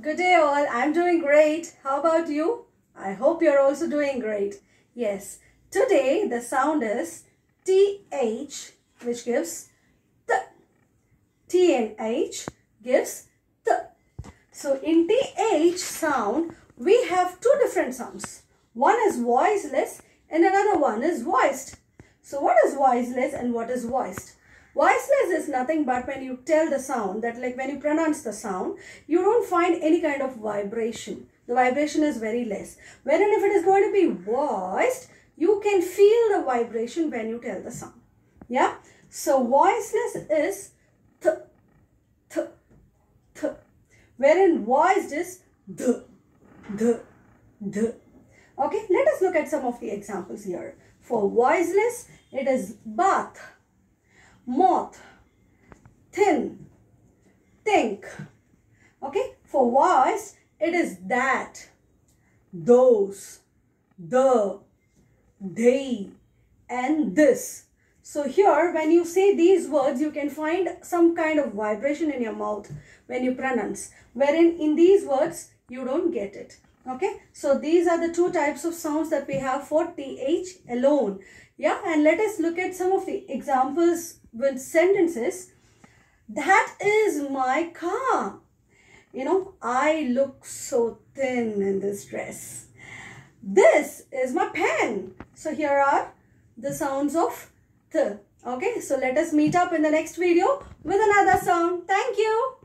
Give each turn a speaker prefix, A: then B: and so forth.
A: Good day all. I'm doing great. How about you? I hope you're also doing great. Yes. Today the sound is TH which gives the. T and H gives the. So in TH sound we have two different sounds. One is voiceless and another one is voiced. So what is voiceless and what is voiced? Voiceless is nothing but when you tell the sound that like when you pronounce the sound, you don't find any kind of vibration. The vibration is very less. Wherein if it is going to be voiced, you can feel the vibration when you tell the sound. Yeah. So voiceless is th, th, th. Wherein voiced is the, the, the. Okay. Let us look at some of the examples here. For voiceless, it is bath moth, thin, think. Okay, for voice, it is that, those, the, they, and this. So here, when you say these words, you can find some kind of vibration in your mouth when you pronounce. Wherein in these words, you don't get it. Okay, so these are the two types of sounds that we have for TH alone. Yeah, and let us look at some of the examples with sentences. That is my car. You know, I look so thin in this dress. This is my pen. So here are the sounds of the. Okay, so let us meet up in the next video with another sound. Thank you.